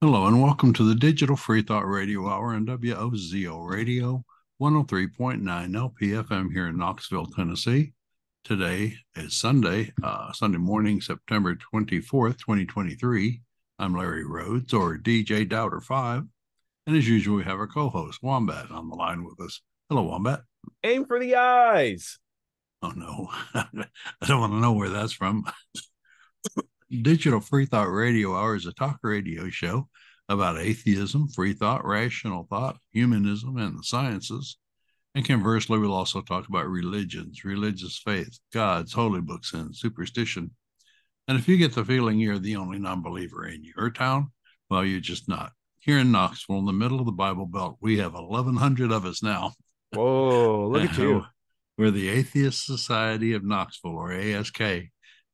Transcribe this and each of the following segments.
Hello and welcome to the Digital Free Thought Radio Hour on WOZO Radio 103.9 LPFM here in Knoxville, Tennessee. Today is Sunday, uh, Sunday morning, September 24th, 2023. I'm Larry Rhodes or DJ Doubter 5. And as usual, we have our co host, Wombat, on the line with us. Hello, Wombat. Aim for the eyes. Oh, no. I don't want to know where that's from. Digital Free Thought Radio Hour is a talk radio show about atheism, free thought, rational thought, humanism, and the sciences. And conversely, we'll also talk about religions, religious faith, gods, holy books, and superstition. And if you get the feeling you're the only non believer in your town, well, you're just not. Here in Knoxville, in the middle of the Bible Belt, we have 1,100 of us now. Whoa, look at you. We're the Atheist Society of Knoxville, or ASK.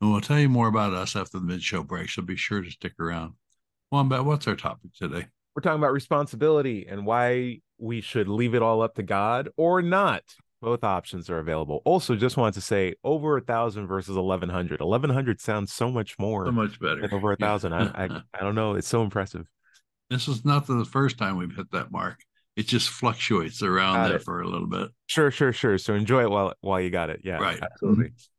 And we'll tell you more about us after the mid show break, so be sure to stick around. Wombat, what's our topic today? We're talking about responsibility and why we should leave it all up to God or not. Both options are available. Also, just wanted to say over a thousand versus 1100. 1100 sounds so much more. So much better. over a thousand. I, I, I don't know. It's so impressive. This is not the first time we've hit that mark. It just fluctuates around got there it. for a little bit. Sure, sure, sure. So enjoy it while while you got it. Yeah, right. Absolutely. Mm-hmm.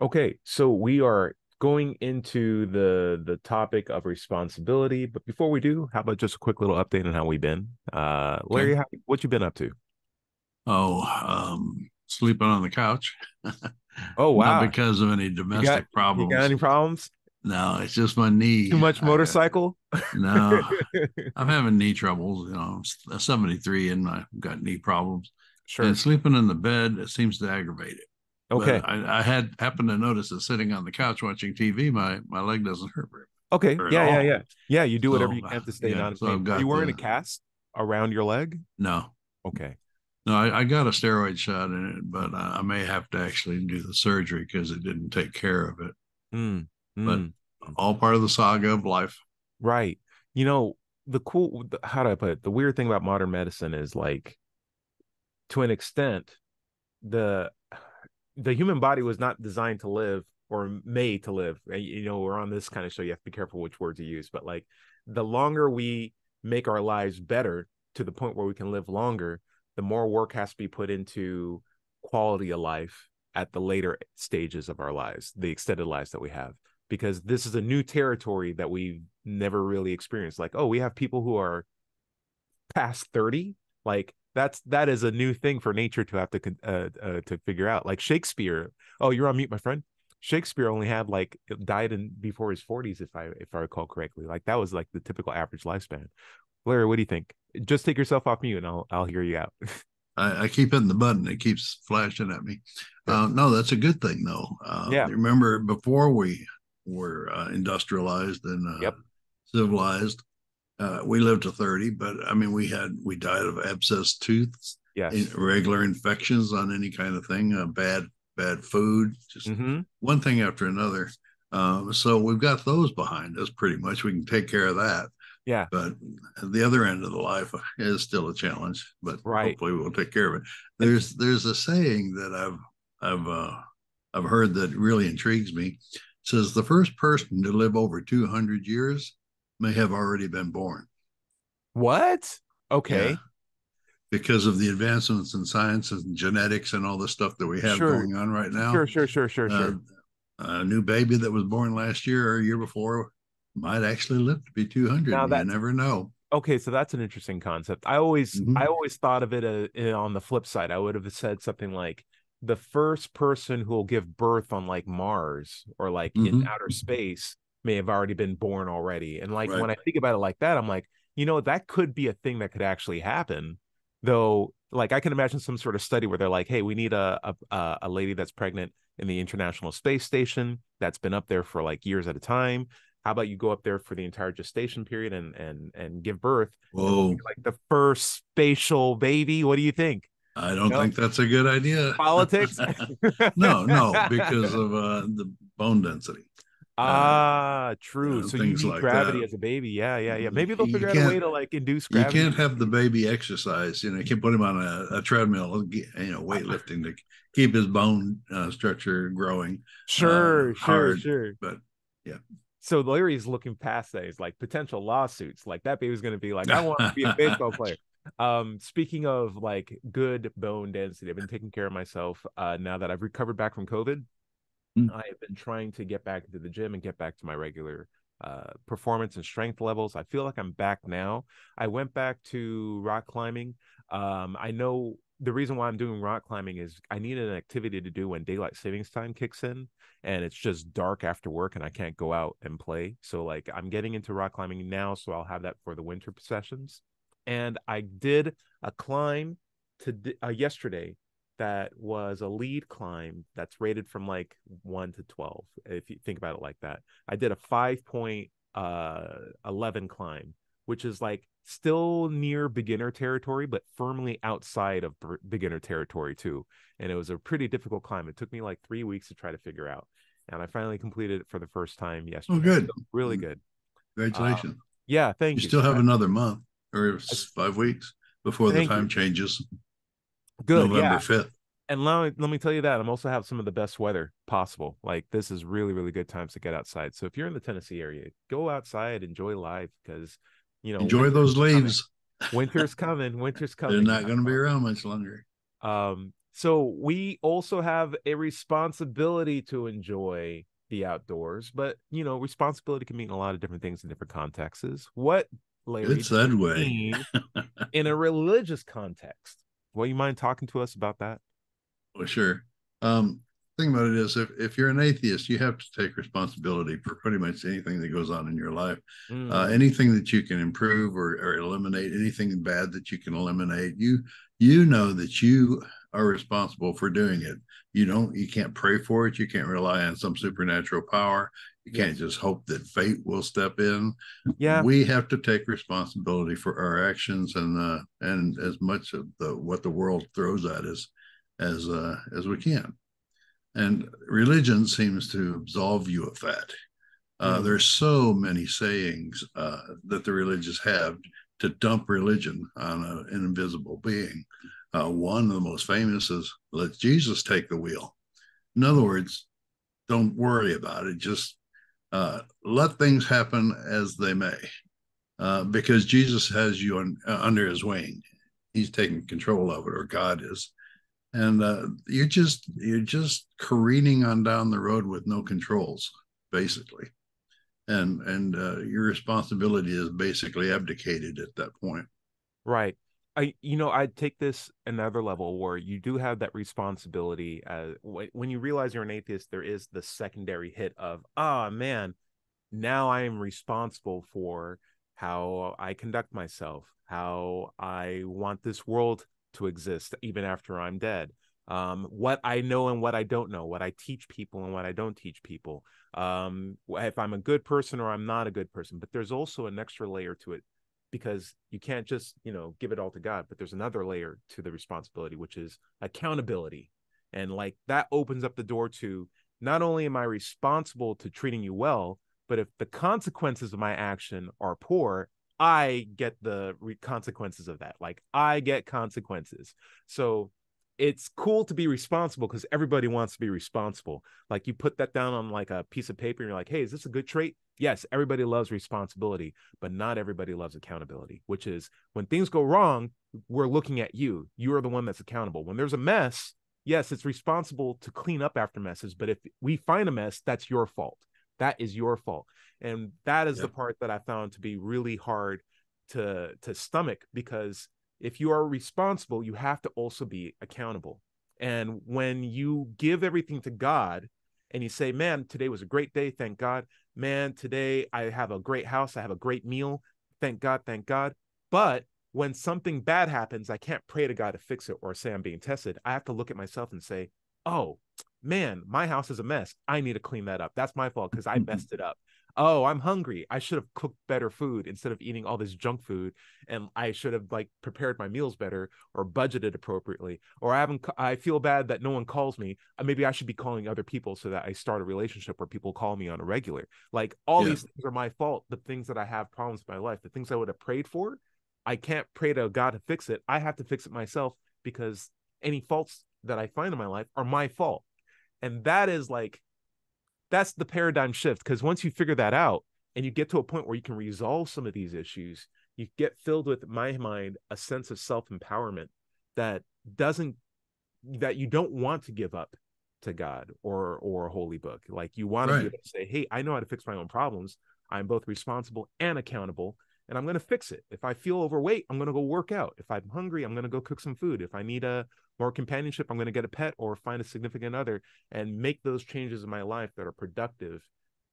Okay, so we are going into the the topic of responsibility. But before we do, how about just a quick little update on how we've been? Uh, Larry, how, what you been up to? Oh, um, sleeping on the couch. oh wow! Not because of any domestic you got, problems. You got any problems? No, it's just my knee. Too much motorcycle? no, I'm having knee troubles. You know, I'm 73 and I've got knee problems. Sure. And sleeping in the bed it seems to aggravate it. Okay. I, I, had happened to notice that sitting on the couch watching TV, my my leg doesn't hurt very Okay. Yeah, yeah, yeah. Yeah, you do whatever you can to stay yeah, non so you wearing the, a cast around your leg? No. Okay. No, I, I got a steroid shot in it, but I, I may have to actually do the surgery because it didn't take care of it. Mm, but mm. all part of the saga of life. Right. You know, the cool, how do I put it? The weird thing about modern medicine is like, to an extent, the the human body was not designed to live or made to live. You know, we're on this kind of show. You have to be careful which words you use, but like the longer we make our lives better to the point where we can live longer, the more work has to be put into quality of life at the later stages of our lives, the extended lives that we have, because this is a new territory that we've never really experienced. Like, oh, we have people who are past 30, like that's that is a new thing for nature to have to uh, uh, to figure out. Like Shakespeare. Oh, you're on mute, my friend. Shakespeare only had like died in before his 40s, if I if I recall correctly. Like that was like the typical average lifespan. Larry, what do you think? Just take yourself off mute, and I'll I'll hear you out. I, I, keep hitting the button; it keeps flashing at me. Uh, no, that's a good thing, though. Uh, yeah. Remember, before we were uh, industrialized and uh, yep. civilized, uh, we lived to 30, but I mean, we had, we died of abscess tooth, yes. regular infections on any kind of thing, uh, bad, bad food, just mm-hmm. one thing after another. Um, so we've got those behind us pretty much. We can take care of that. Yeah. But the other end of the life is still a challenge, but right. hopefully we'll take care of it. There's, there's a saying that I've, I've, uh, I've heard that really intrigues me. It says the first person to live over 200 years may have already been born. What? Okay. Yeah. Because of the advancements in science and genetics and all the stuff that we have sure. going on right now. Sure, sure, sure, sure, uh, sure. A new baby that was born last year or a year before might actually live to be 200. Now you never know. Okay, so that's an interesting concept. I always mm-hmm. I always thought of it uh, on the flip side. I would have said something like the first person who will give birth on like Mars or like mm-hmm. in outer space may have already been born already. And like right. when I think about it like that, I'm like, you know, that could be a thing that could actually happen. Though, like I can imagine some sort of study where they're like, hey, we need a a, a lady that's pregnant in the International Space Station that's been up there for like years at a time. How about you go up there for the entire gestation period and and and give birth? Whoa! Like the first spatial baby. What do you think? I don't think that's a good idea. Politics? no, no, because of uh, the bone density. Uh, ah, true. so you need like gravity that. as a baby. Yeah, yeah, yeah. Maybe they'll figure out a way to like induce gravity. You can't have the baby exercise. You know, you can't put him on a, a treadmill, you know, weightlifting to keep his bone uh, structure growing. Sure, uh, sure, hard, sure. But yeah. so Larry's looking past that. He's like potential lawsuits. Like that baby's gonna be like, I want to be a baseball player. Um, speaking of like good bone density, I've been taking care of myself uh now that I've recovered back from COVID. Mm. I have been trying to get back into the gym and get back to my regular uh performance and strength levels. I feel like I'm back now. I went back to rock climbing. Um, I know the reason why I'm doing rock climbing is I need an activity to do when daylight savings time kicks in and it's just dark after work and I can't go out and play. So like I'm getting into rock climbing now, so I'll have that for the winter sessions. And I did a climb to uh, yesterday that was a lead climb that's rated from like 1 to 12 if you think about it like that. I did a 5.11 uh, climb, which is like still near beginner territory, but firmly outside of beginner territory too. And it was a pretty difficult climb. It took me like three weeks to try to figure out, and I finally completed it for the first time oh, yesterday. Oh, good! So really mm. good. Congratulations! Uh, yeah, thank you. You still have another month or five weeks before the time you. changes. Good, November yeah. fifth. And let me, let me tell you that I'm also have some of the best weather possible. Like this is really really good times to get outside. So if you're in the Tennessee area, go outside, enjoy life because you know enjoy those leaves coming. winter's coming winter's coming they're not going to be around much longer um so we also have a responsibility to enjoy the outdoors but you know responsibility can mean a lot of different things in different contexts what Larry, it's that way in a religious context well you mind talking to us about that? Well sure. Um thing about it is if, if you're an atheist you have to take responsibility for pretty much anything that goes on in your life. Mm. uh, anything that you can improve or, or eliminate anything bad that you can eliminate you you know that you are responsible for doing it. You don't you can't pray for it. You can't rely on some supernatural power you can't just hope that fate will step in yeah we have to take responsibility for our actions and uh and as much of the what the world throws at us as uh as we can and religion seems to absolve you of that. Uh, mm. There's so many sayings uh, that the religious have to dump religion on a, an invisible being. Uh, one of the most famous is let Jesus take the wheel. In other words, don't worry about it. Just uh, let things happen as they may, uh, because Jesus has you uh, under his wing. He's taking control of it, or God is. And uh, you're just you're just careening on down the road with no controls basically. And and uh, your responsibility is basically abdicated at that point. Right i you know i take this another level where you do have that responsibility as when you realize you're an atheist there is the secondary hit of ah oh, man now i am responsible for how i conduct myself how i want this world to exist even after I'm dead. Um, what I know and what I don't know, what I teach people and what I don't teach people. Um, if I'm a good person or I'm not a good person. But there's also an extra layer to it because you can't just, you know, give it all to God, but there's another layer to the responsibility, which is accountability. And like that opens up the door to not only am I responsible to treating you well, but if the consequences of my action are poor, I get the re- consequences of that. Like I get consequences. So it's cool to be responsible because everybody wants to be responsible. Like you put that down on like a piece of paper and you're like, hey, is this a good trait? Yes, everybody loves responsibility, but not everybody loves accountability, which is when things go wrong, we're looking at you. You are the one that's accountable. When there's a mess, yes, it's responsible to clean up after messes, but if we find a mess, that's your fault. That is your fault and that is the part that i found to be really hard to to stomach because if you are responsible you have to also be accountable and when you give everything to god and you say man today was a great day thank god man today i have a great house i have a great meal. Thank god thank god. But when something bad happens i can't pray to god to fix it or say i'm being tested. I have to look at myself and say oh man my house is a mess. I need to clean that up. That's my fault because i mm-hmm. messed it up oh i'm hungry. I should have cooked better food instead of eating all this junk food and i should have like prepared my meals better or budgeted appropriately or i haven't i feel bad that no one calls me. Uh, maybe i should be calling other people so that i start a relationship where people call me on a regular. Like all yeah. these things are my fault the things that i have problems in my life the things i would have prayed for i can't pray to god to fix it. I have to fix it myself because any faults that i find in my life are my fault. And that is like that's the paradigm shift because once you figure that out and you get to a point where you can resolve some of these issues you get filled with my mind a sense of self-empowerment that doesn't that you don't want to give up to god or or a holy book like you want right. to be able to say hey i know how to fix my own problems i'm both responsible and accountable and i'm going to fix it if i feel overweight i'm going to go work out if i'm hungry i'm going to go cook some food if i need a more companionship i'm going to get a pet or find a significant other and make those changes in my life that are productive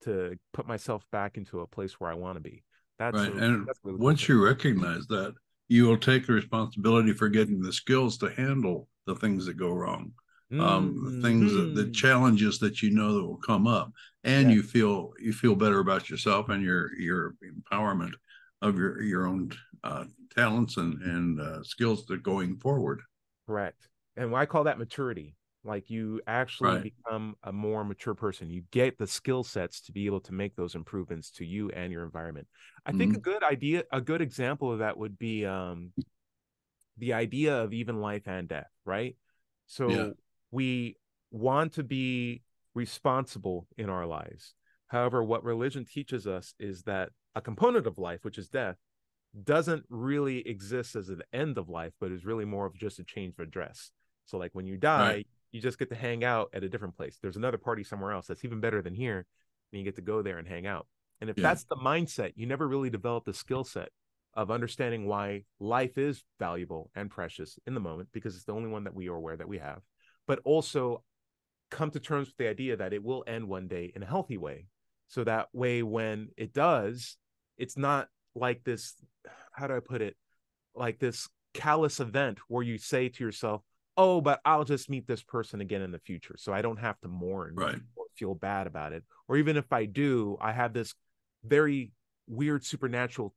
to put myself back into a place where i want to be that's right. A, and that's once you recognize that, you will take the responsibility for getting the skills to handle the things that go wrong, mm-hmm. um, the things that, the mm-hmm. challenges that you know that will come up, and yeah. you feel you feel better about yourself and your your empowerment of your your own uh, talents and and uh, skills that going forward. Correct, and I call that maturity like you actually right. become a more mature person you get the skill sets to be able to make those improvements to you and your environment i mm-hmm. think a mm-hmm. good idea a good example of that would be um the idea of even life and death right so yeah. we want to be responsible in our lives however what religion teaches us is that a component of life which is death doesn't really exist as an end of life but is really more of just a change of address so like when you die right you just get to hang out at a different place. There's another party somewhere else that's even better than here, and you get to go there and hang out. And if yeah. that's the mindset, you never really develop the skill set of understanding why life is valuable and precious in the moment because it's the only one that we are aware that we have, but also come to terms with the idea that it will end one day in a healthy way. So that way, when it does, it's not like this, how do I put it? Like this callous event where you say to yourself, oh, but I'll just meet this person again in the future. So I don't have to mourn right. or feel bad about it. Or even if I do, I have this very weird supernatural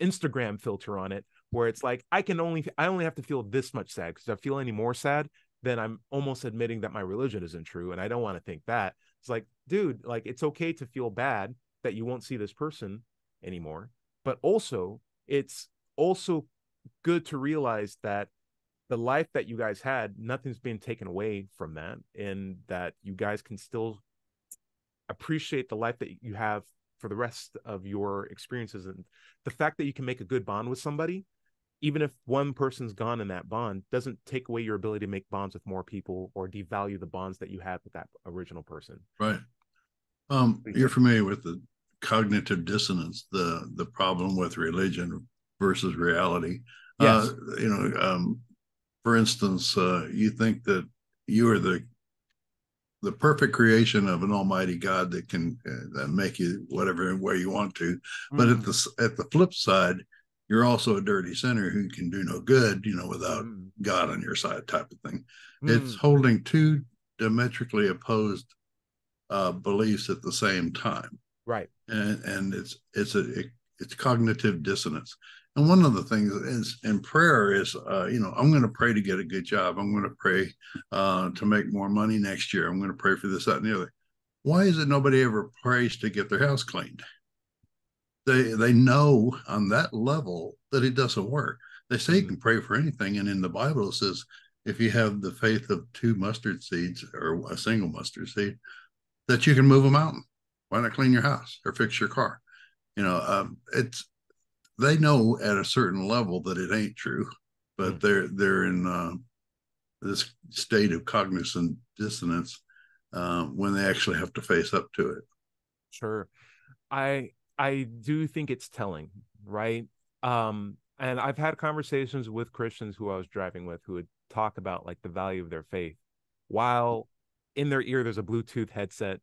Instagram filter on it where it's like I can only I only have to feel this much sad because if I feel any more sad, then I'm almost admitting that my religion isn't true. And I don't want to think that. It's like, dude, like it's okay to feel bad that you won't see this person anymore. But also it's also good to realize that the life that you guys had, nothing's being taken away from that, and that you guys can still appreciate the life that you have for the rest of your experiences. And the fact that you can make a good bond with somebody, even if one person's gone in that bond, doesn't take away your ability to make bonds with more people or devalue the bonds that you had with that original person. Right. Um, you're familiar with the cognitive dissonance, the the problem with religion versus reality. Yes. Uh, you know, um, for instance, uh, you think that you are the the perfect creation of an almighty god that can uh, make you whatever way you want to mm-hmm. but at the at the flip side you're also a dirty sinner who can do no good you know without mm-hmm. god on your side type of thing mm-hmm. it's holding two diametrically opposed uh, beliefs at the same time right and and it's it's a it, it's cognitive dissonance and one of the things is in prayer is, uh, you know, I'm going to pray to get a good job. I'm going to pray uh, to make more money next year. I'm going to pray for this, that, and the other. Why is it nobody ever prays to get their house cleaned? They they know on that level that it doesn't work. They say you mm-hmm. can pray for anything, and in the Bible it says if you have the faith of two mustard seeds or a single mustard seed, that you can move a mountain. Why not clean your house or fix your car? You know, um, it's they know at a certain level that it ain't true, but mm. they're they're in uh, this state of cognizant dissonance uh, when they actually have to face up to it. Sure, I I do think it's telling, right? Um, and I've had conversations with Christians who I was driving with who would talk about like the value of their faith, while in their ear there's a Bluetooth headset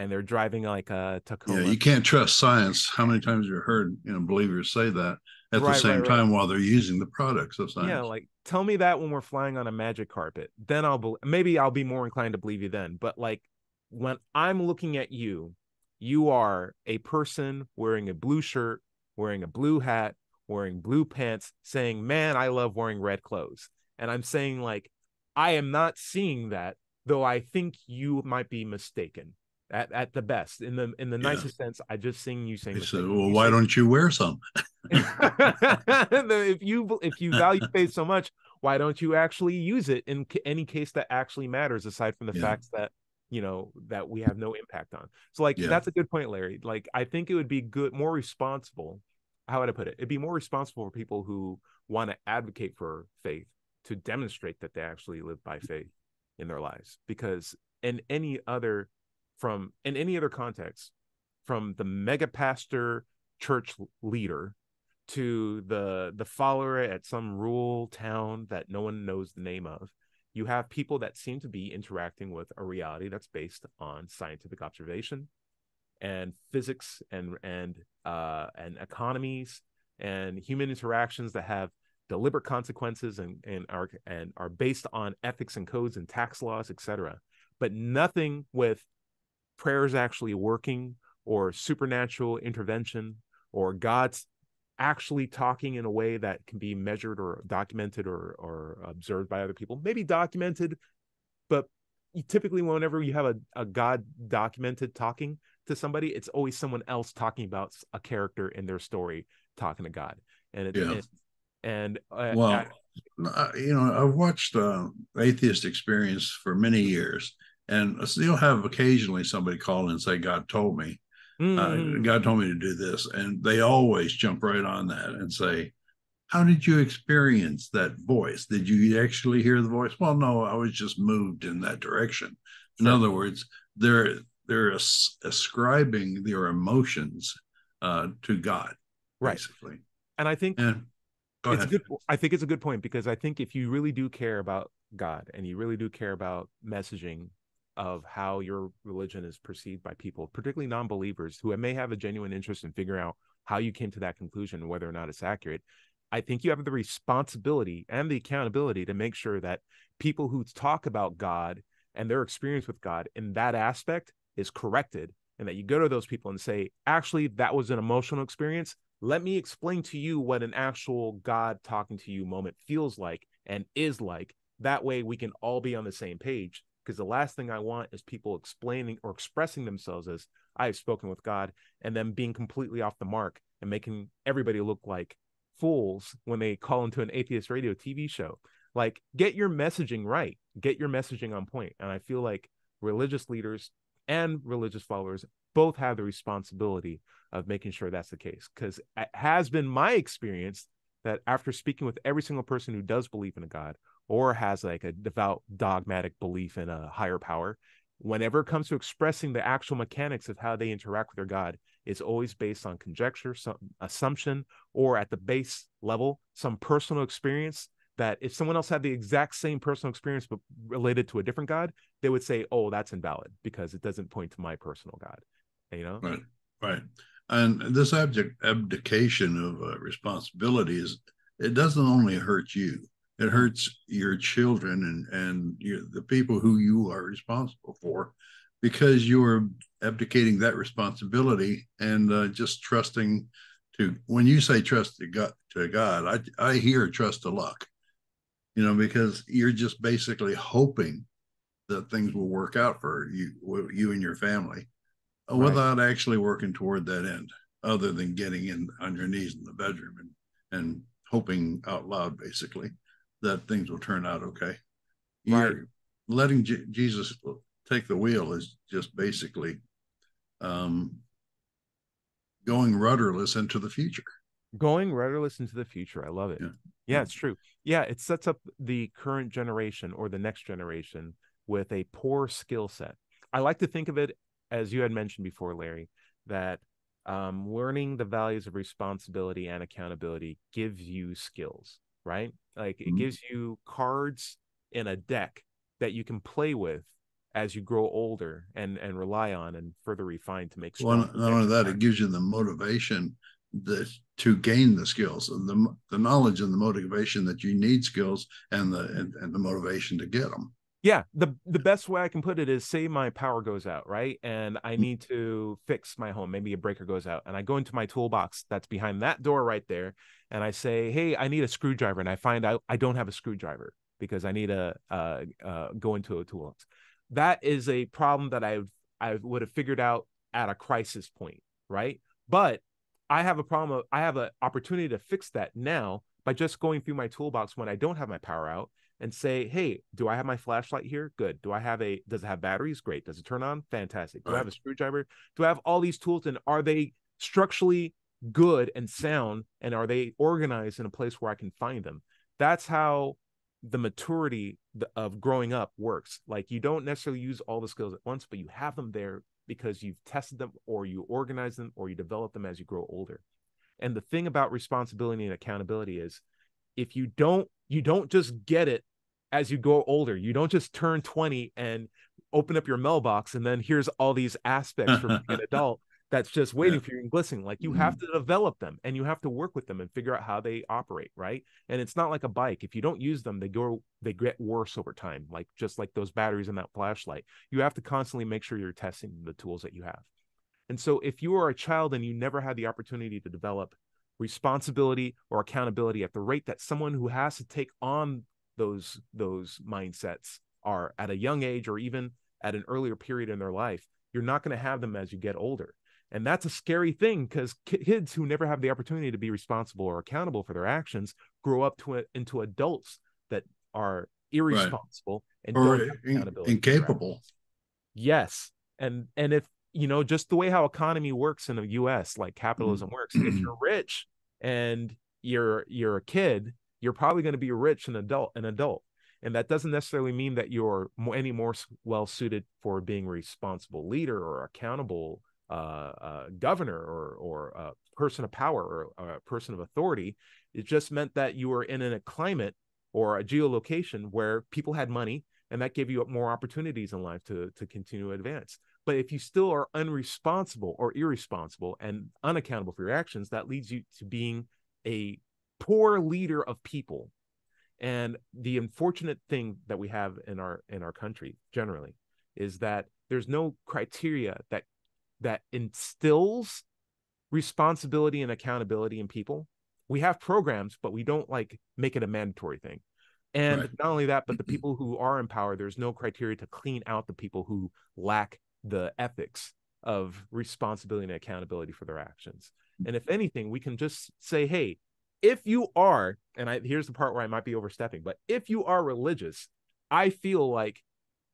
and they're driving like a Tacoma. Yeah, you can't trust science. How many times have you heard you know believers say that at right, the same right, time right. while they're using the products of science? Yeah, like tell me that when we're flying on a magic carpet, then I'll be- maybe I'll be more inclined to believe you then. But like when I'm looking at you, you are a person wearing a blue shirt, wearing a blue hat, wearing blue pants, saying, "Man, I love wearing red clothes," and I'm saying like I am not seeing that, though I think you might be mistaken at, at the best. In the in the yeah. nicest sense i just sing you sing said, well why don't you wear some? If you if you value faith so much why don't you actually use it in any case that actually matters aside from the yeah. facts that you know that we have no impact on. So like Yeah. that's a good point larry. Like i think it would be good more responsible how would i put it? It'd be more responsible for people who want to advocate for faith to demonstrate that they actually live by faith in their lives. Because in any other from in any other context from the mega pastor church leader to the the follower at some rural town that no one knows the name of you have people that seem to be interacting with a reality that's based on scientific observation and physics and and uh and economies and human interactions that have deliberate consequences and and are and are based on ethics and codes and tax laws etc but nothing with prayers actually working or supernatural intervention or god's actually talking in a way that can be measured or documented or or observed by other people maybe documented but you typically whenever you have a, a god documented talking to somebody it's always someone else talking about a character in their story talking to god and it, Yeah. it- and uh, Well, I- Uh, you know, I've watched uh, Atheist Experience for many years, and you'll have occasionally somebody call and say, "God told me." Uh, Mm, God told me to do this, and they always jump right on that and say, "How did you experience that voice? Did you actually hear the voice?" Well, no, I was just moved in that direction. In other words, they're they're as- ascribing their emotions uh, to God, Right. basically. and i think And go it's ahead. good i think it's a good point because i think if you really do care about god and you really do care about messaging of how your religion is perceived by people particularly non-believers who may have a genuine interest in figuring out how you came to that conclusion and whether or not it's accurate i think you have the responsibility and the accountability to make sure that people who talk about god and their experience with god in that aspect is corrected and that you go to those people and say actually that was an emotional experience let me explain to you what an actual God talking to you moment feels like and is like. That way we can all be on the same page. Because the last thing I want is people explaining or expressing themselves as I have spoken with God and then being completely off the mark and making everybody look like fools when they call into an atheist radio TV show. Like, get your messaging right, get your messaging on point. And I feel like religious leaders and religious followers both have the responsibility of making sure that's the case because it has been my experience that after speaking with every single person who does believe in a god or has like a devout dogmatic belief in a higher power whenever it comes to expressing the actual mechanics of how they interact with their god it's always based on conjecture some assumption or at the base level some personal experience that if someone else had the exact same personal experience but related to a different god they would say oh that's invalid because it doesn't point to my personal god you know Right, right. And this abdic- abdication of uh, responsibility is it doesn't only hurt you; it hurts your children and and your, the people who you are responsible for, because you are abdicating that responsibility and uh, just trusting to. When you say trust to God, to God, I I hear trust to luck, you know, because you're just basically hoping that things will work out for you, you and your family uh, Right. without actually working toward that end, other than getting in on your knees in the bedroom and and hoping out loud, basically, that things will turn out okay. Right. You're letting Je- Jesus take the wheel is just basically um, going rudderless into the future. going rudderless into the future. I love it. Yeah. Yeah. Yeah. it's true. Yeah, it sets up the current generation or the next generation with a poor skill set. I like to think of it as you had mentioned before, Larry, that um, learning the values of responsibility and accountability gives you skills, right? Like it Mhm. gives you cards in a deck that you can play with as you grow older and and rely on and further refine to make Well, not only that, it gives you the motivation that to gain the skills and the the knowledge and the motivation that you need skills and the and, and the motivation to get them. Yeah the the best way i can put it is say my power goes out right and i Mm. need to fix my home maybe a breaker goes out and i go into my toolbox that's behind that door right there and i say hey i need a screwdriver and i find out i don't have a screwdriver because i need to uh, uh, go into a toolbox that is a problem that i i would have figured out at a crisis point right but i have a problem of, i have an opportunity to fix that now by just going through my toolbox when i don't have my power out and say, hey, do I have my flashlight here? Good. Do I have a, does it have batteries? Great. Does it turn on? Fantastic. Do right. I have a screwdriver? Do I have all these tools? And are they structurally good and sound? And are they organized in a place where I can find them? That's how the maturity of growing up works. Like you don't necessarily use all the skills at once, but you have them there because you've tested them or you organize them or you develop them as you grow older. And the thing about responsibility and accountability is if you don't you don't just get it as you go older. You don't just turn 20 and open up your mailbox and then here's all these aspects for being an adult that's just waiting yeah. for you and glistening. Like you mm-hmm. have to develop them and you have to work with them and figure out how they operate, right? And it's not like a bike. If you don't use them, they go they get worse over time, like just like those batteries in that flashlight. You have to constantly make sure you're testing the tools that you have. And so if you are a child and you never had the opportunity to develop responsibility or accountability at the rate that someone who has to take on those those mindsets are at a young age or even at an earlier period in their life, you're not going to have them as you get older and that's a scary thing because kids who never have the opportunity to be responsible or accountable for their actions grow up to a, into adults that are irresponsible right. and or in, incapable. Yes. And and if you know just the way how economy works in the US, like capitalism mm. works, if you're rich and you're you're a kid, you're probably going to be rich and adult an adult. And that doesn't necessarily mean that you're any more well suited for being a responsible leader or accountable uh, uh, governor or or a person of power or a person of authority. It just meant that you were in a climate or a geolocation where people had money, and that gave you more opportunities in life to to continue to advance. But if you still are unresponsible or irresponsible and unaccountable for your actions, that leads you to being a poor leader of people. And the unfortunate thing that we have in our in our country generally is that there's no criteria that that instills responsibility and accountability in people. We have programs, but we don't like make it a mandatory thing. And right. not only that, but the people who are in power, there's no criteria to clean out the people who lack the ethics of responsibility and accountability for their actions. And if anything, we can just say, hey, if you are, and I here's the part where I might be overstepping, but if you are religious, I feel like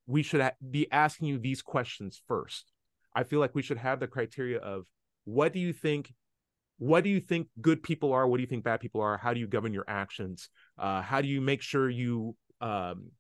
we should be asking you these questions first. I feel like we should have the criteria of what do you think what do you think good people are what do you think bad people are how do you govern your actions uh, how do you make sure you um,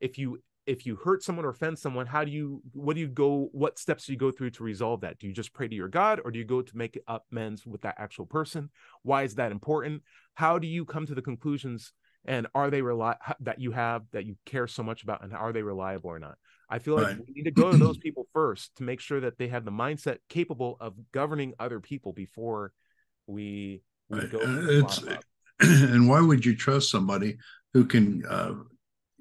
if you if you hurt someone or offend someone how do you what do you go what steps do you go through to resolve that do you just pray to your god or do you go to make up amends with that actual person why is that important how do you come to the conclusions and are they rely that you have that you care so much about and are they reliable or not I feel like right. we need to go to those people first to make sure that they have the mindset capable of governing other people before we, we right. go. It's, and why would you trust somebody who can uh,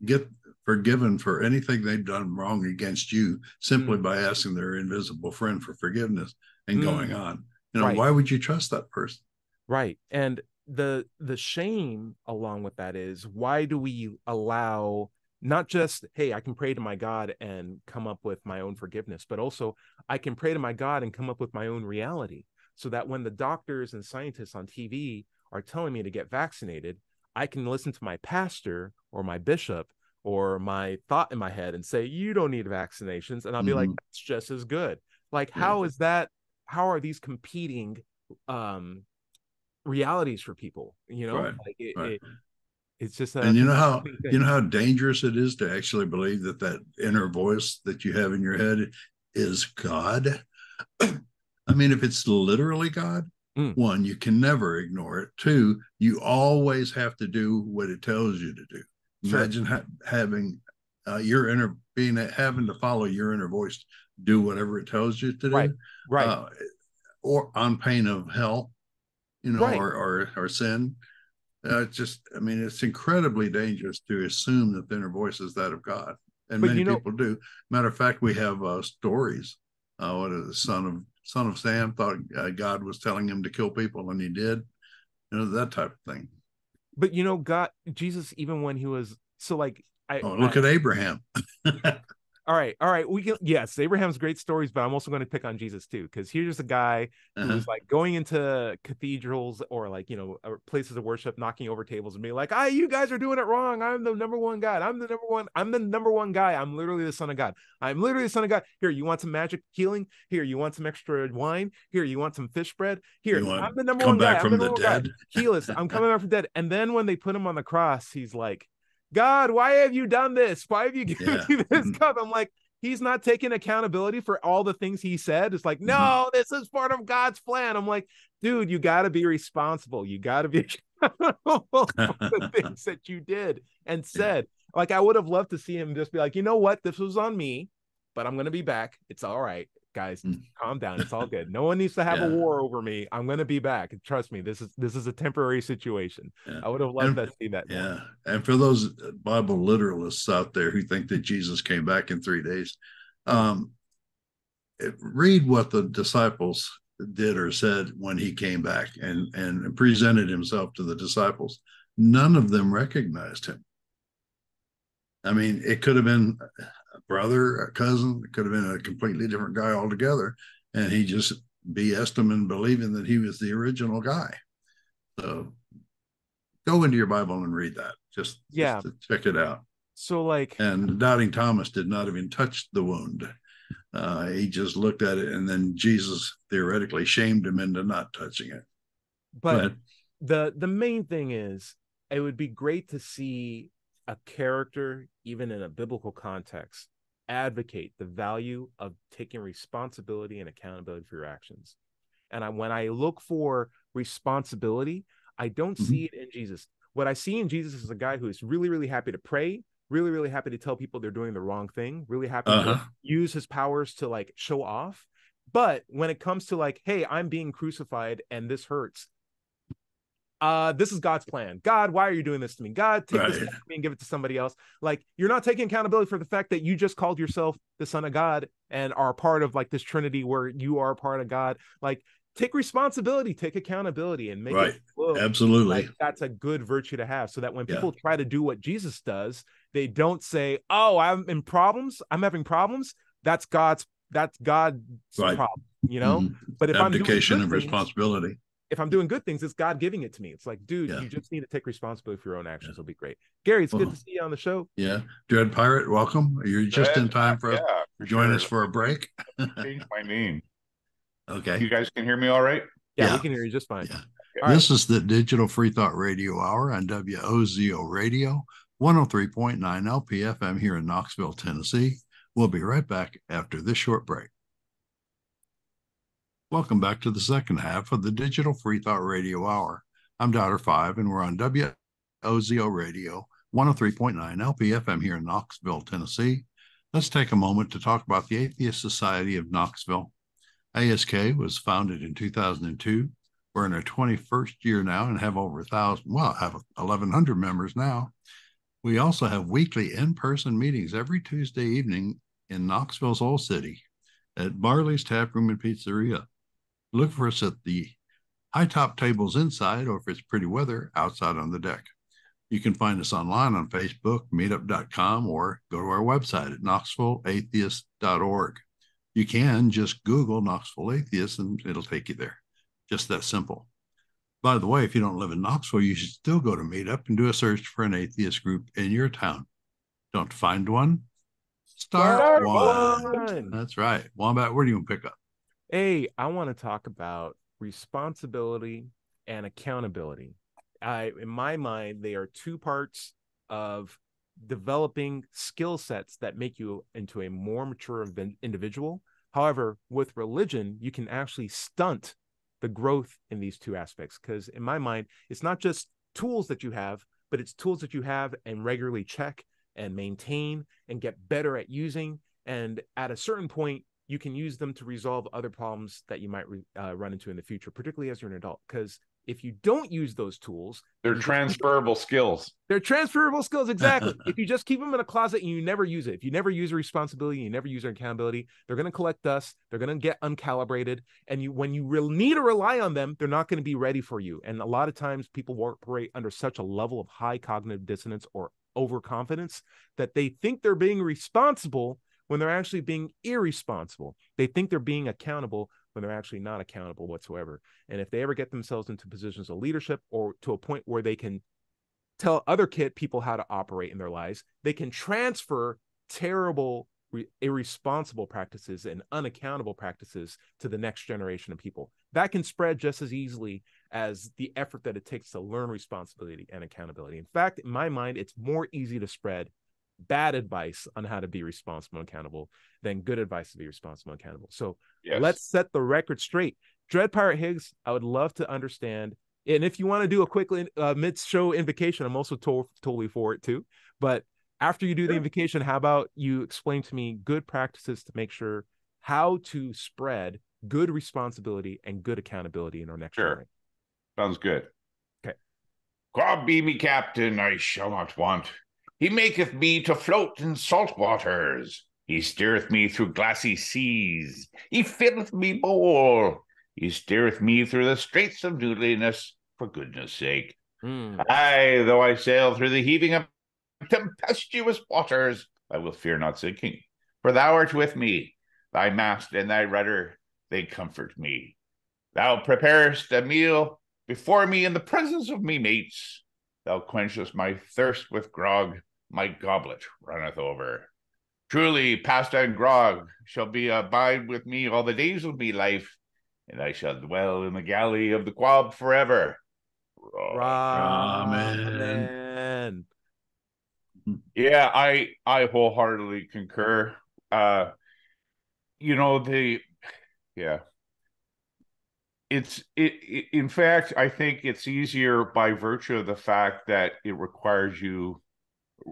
get forgiven for anything they've done wrong against you simply mm. by asking their invisible friend for forgiveness and mm. going on? You know, right. why would you trust that person? Right. And the the shame along with that is why do we allow not just hey i can pray to my god and come up with my own forgiveness but also i can pray to my god and come up with my own reality so that when the doctors and scientists on tv are telling me to get vaccinated i can listen to my pastor or my bishop or my thought in my head and say you don't need vaccinations and i'll be mm-hmm. like that's just as good like yeah. how is that how are these competing um realities for people you know right. like it, right. it, it's just and you know how you know how dangerous it is to actually believe that that inner voice that you have in your head is god i mean if it's literally god mm. one you can never ignore it two you always have to do what it tells you to do imagine ha- having uh, your inner being having to follow your inner voice do whatever it tells you to do right right uh, or on pain of hell you know right. or, or or sin uh, it's just, I mean, it's incredibly dangerous to assume that the inner voice is that of God, and but many you know, people do. Matter of fact, we have uh, stories. Uh, what is the son of son of Sam thought uh, God was telling him to kill people, and he did. You know that type of thing. But you know, God, Jesus, even when he was so like, I oh, look I, at Abraham. all right, all right. We can yes, Abraham's great stories, but I'm also going to pick on Jesus too, because here's a guy Uh-huh. who's like going into cathedrals or like you know places of worship, knocking over tables and being like, "Ah, you guys are doing it wrong. I'm the number one God. I'm the number one. I'm the number one guy. I'm literally the son of God. I'm literally the son of God. Here, you want some magic healing? Here, you want some extra wine? Here, you want some fish bread? Here, I'm the number come one guy. back I'm from the the number one guy. dead. Heal us. I'm coming back from dead. And then when they put him on the cross, he's like, God, why have you done this? Why have you given Yeah. me this Mhm. cup? I'm like, he's not taking accountability for all the things he said. It's like, Mhm. no, this is part of God's plan. I'm like, dude, you got to be responsible. You got to be accountable for the things that you did and said. Like, I would have loved to see him just be like, you know what? This was on me, but I'm going to be back. It's all right. Guys, Mm. calm down. It's all good. No one needs to have a war over me. I'm going to be back. Trust me. This is this is a temporary situation. Yeah. I would have loved And- to see that. more. Yeah. And for those Bible literalists out there who think that Jesus came back in three days, um, it- read what the disciples did or said when he came back and, and presented himself to the disciples. None of them recognized him. I mean, it could have been brother, a cousin, it could have been a completely different guy altogether. And he just BS'd them and believing that he was the original guy. So go into your Bible and read that. Just, just Yeah. to check it out. So like And doubting Thomas did not even touch the wound. Uh, he just looked at it, and then Jesus theoretically shamed him into not touching it. but But the the main thing is it would be great to see a character even in a biblical context advocate the value of taking responsibility and accountability for your actions and I, when i look for responsibility i don't Mhm. see it in jesus what i see in jesus is a guy who is really really happy to pray really really happy to tell people they're doing the wrong thing really happy to uh-huh. use his powers to like show off but when it comes to like hey i'm being crucified and this hurts uh this is god's plan god why are you doing this to me god take this Right. me and give it to somebody else like you're not taking accountability for the fact that you just called yourself the son of god and are part of like this trinity where you are part of god like take responsibility take accountability and make Right. it look absolutely. like that's a good virtue to have so that when Yeah. people try to do what jesus does they don't say oh i'm in problems i'm having problems that's god's that's god's Right. problem you know Mhm. but if i'm doing abdication of things- responsibility. If i'm doing good things it's god giving it to me it's like dude Yeah. you just need to take responsibility for your own actions it'll be great gary it's good to see you on the show Yeah, Dread Pirate, welcome. You're just in time for us. yeah, for Join sure. us for a break. Change my name. Okay. You guys can hear me all right? yeah, Yeah. we can hear you just fine Yeah. All right. This is the Digital Free Thought Radio Hour on WOZO Radio, 103.9 LPFM here in Knoxville, Tennessee. We'll be right back after this short break. Welcome back to the second half of the Digital Free Thought Radio Hour. I'm Doubter Five, and we're on WOZO Radio, 103.9 LPFM here in Knoxville, Tennessee. Let's take a moment to talk about the Atheist Society of Knoxville. ASK was founded in 2002 we're in our 21st year now and have over a thousand, well, have 1,100 members now. We also have weekly in person meetings every Tuesday evening in Knoxville's Old City at Barley's Tap Room and Pizzeria. Look for us at the high top tables inside, or if it's pretty weather, outside on the deck. You can find us online on Facebook, meetup.com, or go to our website at knoxvilleatheist.org. You can just Google Knoxville Atheist and it'll take you there. Just that simple. By the way, if you don't live in Knoxville, you should still go to Meetup and do a search for an atheist group in your town. Don't find one? Start, Start one. one. That's right. Wombat, where do you want to pick up? Hey i want to talk about responsibility and accountability. I in my mind they are two parts of developing skill sets that make you into a more mature individual. However with religion you can actually stunt the growth in these two aspects because in my mind it's not just tools that you have but it's tools that you have and regularly check and maintain and get better at using. And at a certain point you can use them to resolve other problems that you might re- uh, run into in the future particularly as you're an adult because if you don't use those tools They're transferable skills. they're transferable skills, exactly. if you just keep them in a closet and you never use it, if you never use a responsibility, you never use accountability, they're going to collect dust. They're going to get uncalibrated, and you when you re- need to rely on them, they're not going to be ready for you. And a lot of times, people operate under such a level of high cognitive dissonance or overconfidence that they think they're being responsible when they're actually being irresponsible. They think they're being accountable when they're actually not accountable whatsoever. And if they ever get themselves into positions of leadership or to a point where they can tell other kid people how to operate in their lives, they can transfer terrible irresponsible practices and unaccountable practices to the next generation of people. That can spread just as easily as the effort that it takes to learn responsibility and accountability. In fact, in my mind, it's more easy to spread bad advice on how to be responsible and accountable than good advice to be responsible and accountable. So yes. let's set the record straight. Dread Pirate Higgs, I would love to understand. And if you want to do a quick uh, mid show invocation, I'm also to- totally for it too. But after you do the invocation, how about you explain to me good practices to make sure how to spread good responsibility and good accountability in our next sure. Sounds good. Okay. God be me captain, I shall not want. He maketh me to float in salt waters. He steereth me through glassy seas. He filleth me bowl. He steereth me through the straits of noodliness, for goodness sake. Mm. Aye, though I sail through the heaving of tempestuous waters, I will fear not sinking. For thou art with me, thy mast and thy rudder, they comfort me. Thou preparest a meal before me in the presence of me mates. Thou quenchest my thirst with grog, my goblet runneth over. Truly, pasta and grog shall be abide with me all the days of me life, and I shall dwell in the galley of the quab forever. Amen. Amen. Yeah, I I wholeheartedly concur. Uh you know the yeah. It's it, it in fact I think it's easier by virtue of the fact that it requires you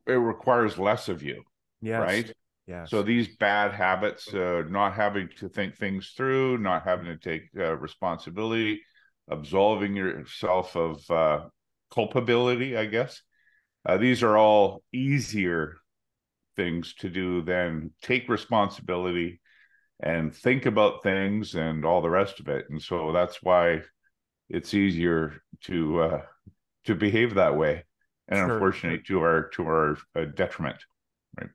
it requires less of you. Yes. Right? Yeah. So these bad habits, uh, not having to think things through, not having to take uh, responsibility, absolving yourself of uh, culpability, I guess. Uh, these are all easier things to do than take responsibility and think about things and all the rest of it. And so that's why it's easier to uh, to behave that way, and sure. unfortunately, to our to our uh, detriment. Right.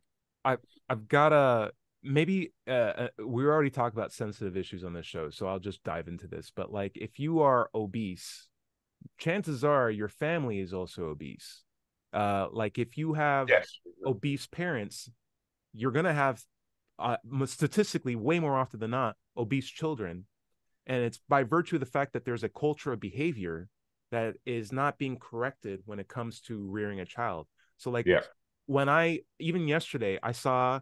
I I've got a maybe uh, uh, we already talked about sensitive issues on this show, so I'll just dive into this. But like, if you are obese, chances are your family is also obese uh, like if you have yes. obese parents, you're gonna have uh, statistically way more often than not obese children, and it's by virtue of the fact that there's a culture of behavior that is not being corrected when it comes to rearing a child. So like yeah. when I even yesterday I saw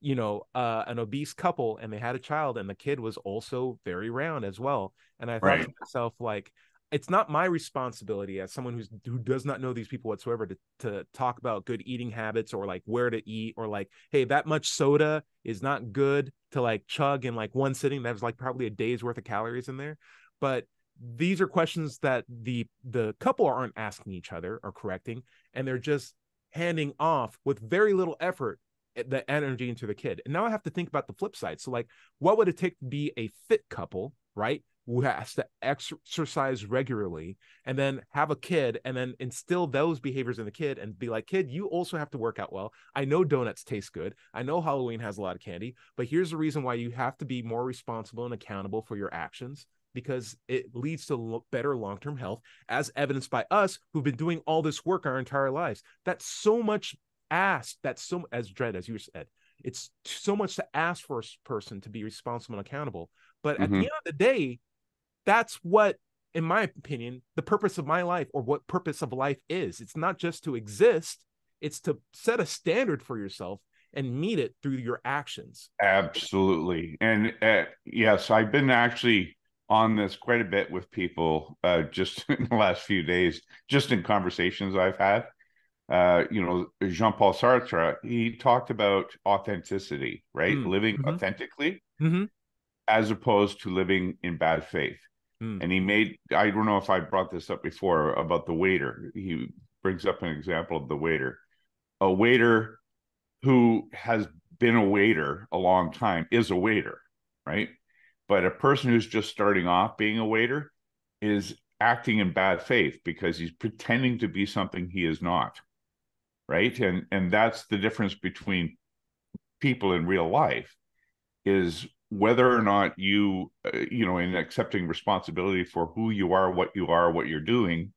you know uh, an obese couple and they had a child and the kid was also very round as well and i thought right. to myself like it's not my responsibility as someone who's who does not know these people whatsoever to to talk about good eating habits or like where to eat or like hey that much soda is not good to like chug in like one sitting that's like probably a day's worth of calories in there but these are questions that the the couple aren't asking each other or correcting and they're just handing off with very little effort eh, the energy into the kid. And now i have to think about the flip side. So like what would it take to be a fit couple right who has to exercise regularly and then have a kid and then instill those behaviors in the kid and be like kid you also have to work out well. I know donuts taste good. I know halloween has a lot of candy but here's the reason why you have to be more responsible and accountable for your actions because it leads to better long-term health as evidenced by us who've been doing all this work our entire lives that's so much asked that's so as dread as you said it's so much to ask for a person to be responsible and accountable but mm-hmm. at the mm-hmm. end of the day that's what in my opinion the purpose of my life or what purpose of life is it's not just to exist it's to set a standard for yourself and meet it through your actions absolutely and uh, yes i've been actually on this quite a bit with people uh, just in the last few days just in conversations i've had uh, you know jean-paul sartre he talked about authenticity right mm. living mm-hmm. authentically mm-hmm. as opposed to living in bad faith Mm. And he made, I don't know if I brought this up before about the waiter. He brings up an example of the waiter. A waiter who has been a waiter a long time is a waiter, right? But a person who's just starting off being a waiter is acting in bad faith because he's pretending to be something he is not. Right. And and that's the difference between people in real life is whether or not you uh, you know in accepting responsibility for who you are what you are what you're doing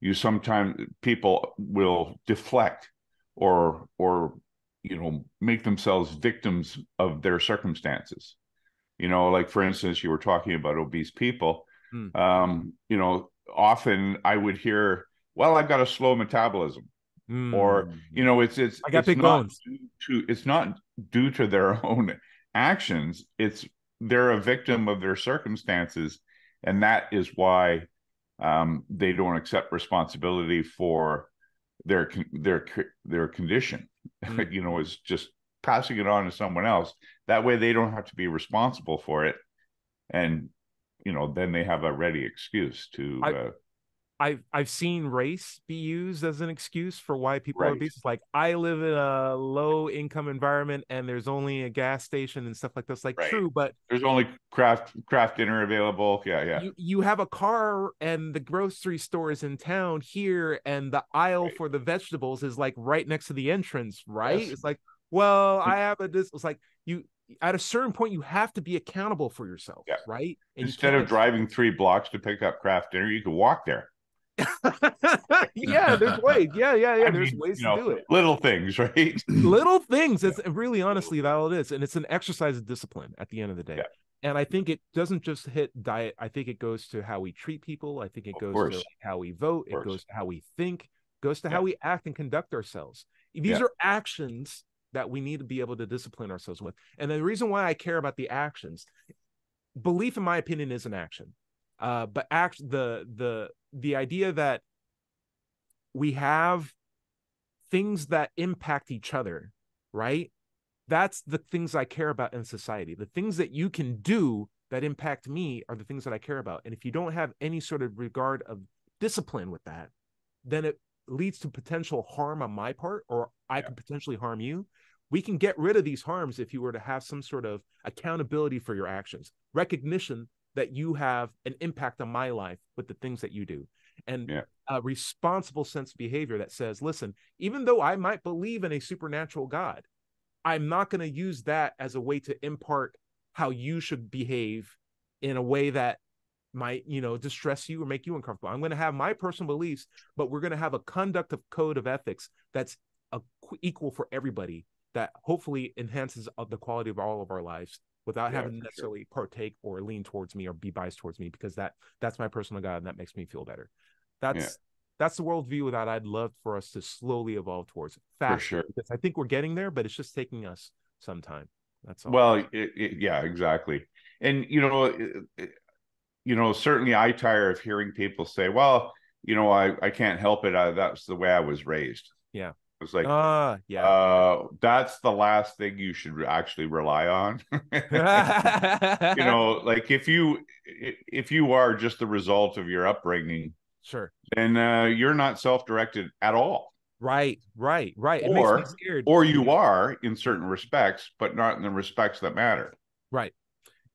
you sometimes people will deflect or or you know make themselves victims of their circumstances you know like for instance you were talking about obese people Hmm. um you know often i would hear well i've got a slow metabolism or Mm. you know it's it's I got it's big not bones. due to it's not due to their own actions it's they're a victim of their circumstances and that is why um they don't accept responsibility for their their their condition Mm. you know is just passing it on to someone else that way they don't have to be responsible for it and you know then they have a ready excuse to I- uh, I've I've seen race be used as an excuse for why people are obese. Like I live in a low income environment and there's only a gas station and stuff like this. Like Right. true, but there's only Kraft Kraft Dinner available yeah yeah you you have a car and the grocery store is in town here and the aisle Right. for the vegetables is like right next to the entrance, right? Yes. It's like, well, I have a this. It's like you at a certain point you have to be accountable for yourself, Yeah. right? And instead of driving three blocks to pick up Kraft Dinner you could walk there yeah, there's ways. Yeah, yeah, yeah. I There's mean, ways to know, do it. little things right little things it's really honestly that all it is and it's an exercise of discipline at the end of the day Yeah. and i think it doesn't just hit diet i think it goes to how we treat people i think it Of goes course. to how we vote it goes to how we think goes to Yeah. how we act and conduct ourselves these Yeah. are actions that we need to be able to discipline ourselves with and the reason why i care about the actions belief in my opinion is an action uh but act the the the idea that we have things that impact each other, right? That's the things I care about in society. The things that you can do that impact me are the things that I care about. And if you don't have any sort of regard of discipline with that, then it leads to potential harm on my part, or I Yeah. could potentially harm you. We can get rid of these harms if you were to have some sort of accountability for your actions, recognition that you have an impact on my life with the things that you do. And Yeah. a responsible sense of behavior that says, listen, even though I might believe in a supernatural God, I'm not going to use that as a way to impart how you should behave in a way that might, you know, distress you or make you uncomfortable. I'm going to have my personal beliefs, but we're going to have a conduct of code of ethics that's a, equal for everybody that hopefully enhances uh, the quality of all of our lives without Yeah, having to for sure. necessarily partake or lean towards me or be biased towards me because that that's my personal God and that makes me feel better. That's that's the worldview that I'd love for us to slowly evolve towards fast sure. because I think we're getting there, but it's just taking us some time. That's all. well it, it, yeah exactly and you know it- you know certainly i tire of hearing people say well you know i i can't help it I, that's the way i was raised Yeah. It's like ah, yeah. uh that's the last thing you should actually rely on you know like if you if you are just the result of your upbringing sure. then uh, you're not self-directed at all Right, right, right. It Or- makes me scared. or you are in certain respects but not in the respects that matter right.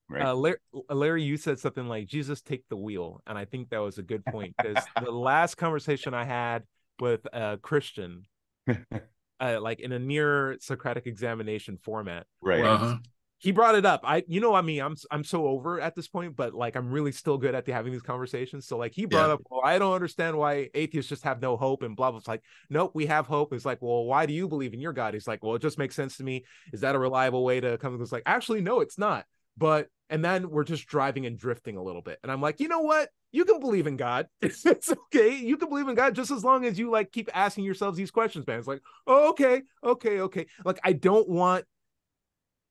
right Uh, Larry, Larry, you said something like Jesus take the wheel, and I think that was a good point because the last conversation I had with a Christian, uh, like in a near Socratic examination format, right Uh-huh. he brought it up. I, you know, I mean, I'm I'm so over at this point, but like I'm really still good at the, having these conversations. So like he brought Yeah. up, well, I don't understand why atheists just have no hope and blah blah. It's like, nope, we have hope. It's like, well, why do you believe in your God? He's like, well, it just makes sense to me. Is that a reliable way to come? It's like, actually, no, it's not. But and then we're just driving and drifting a little bit, and I'm like, you know what? You can believe in God. It's, okay. You can believe in God just as long as you like keep asking yourselves these questions, man. It's like, oh, okay, okay, okay. Like I don't want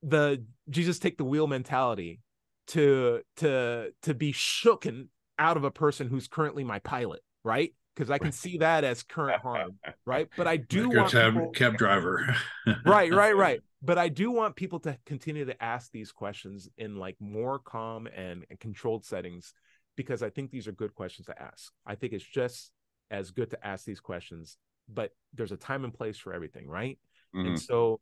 the Jesus take the wheel mentality to to to be shooken out of a person who's currently my pilot, right? Because I can see that as current harm, right? But I do Like want cab, people, cab driver. right, right, right. But I do want people to continue to ask these questions in like more calm and, and controlled settings because I think these are good questions to ask. I think it's just as good to ask these questions, but there's a time and place for everything, right? Mhm. And so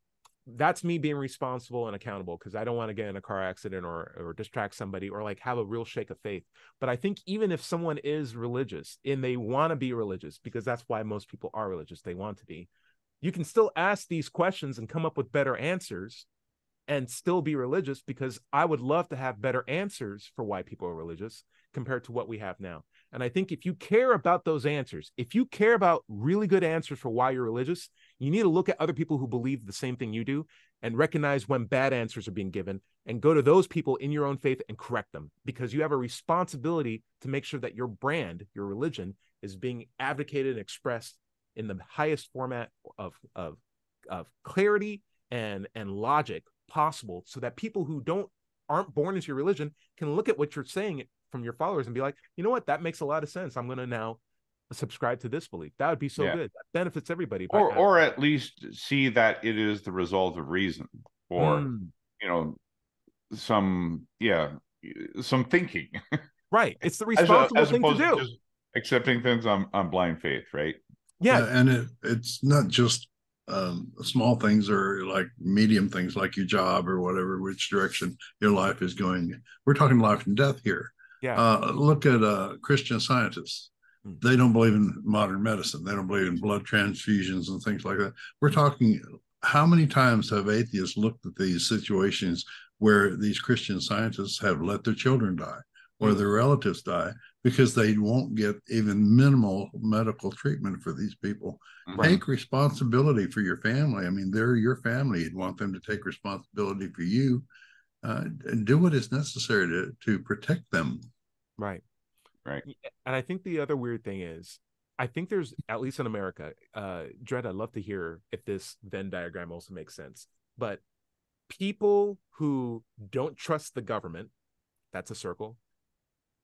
that's me being responsible and accountable because I don't want to get in a car accident or or distract somebody or like have a real shake of faith. But I think even if someone is religious and they want to be religious, because that's why most people are religious, they want to be, you can still ask these questions and come up with better answers and still be religious because I would love to have better answers for why people are religious compared to what we have now. And I think if you care about those answers, if you care about really good answers for why you're religious, you need to look at other people who believe the same thing you do and recognize when bad answers are being given and go to those people in your own faith and correct them because you have a responsibility to make sure that your brand, your religion, is being advocated and expressed in the highest format of of of clarity and and logic possible so that people who don't aren't born into your religion can look at what you're saying from your followers and be like you know what? That makes a lot of sense. I'm going to now subscribe to this belief. That would be so Yeah. good. That benefits everybody or But- or at least see that it is the result of reason or Mm, you know some yeah some thinking. Right. It's the As a- as thing to opposed do. just accepting things on on blind faith right? Yeah and it, it's not just um, small things or like medium things like your job or whatever, which direction your life is going. We're talking life and death here. Yeah. Uh, look at uh, Christian scientists. Hmm. They don't believe in modern medicine. They don't believe in blood transfusions and things like that. We're talking. How many times have atheists looked at these situations where these Christian scientists have let their children die or Hmm. their relatives die because they won't get even minimal medical treatment for these people? take responsibility for your family. I mean, they're your family. You'd want them to take responsibility for you uh, and do what is necessary to to protect them. Right. Right. And I think the other weird thing is, I think there's at least in America, uh, Dread, I'd love to hear if this Venn diagram also makes sense. But people who don't trust the government, that's a circle.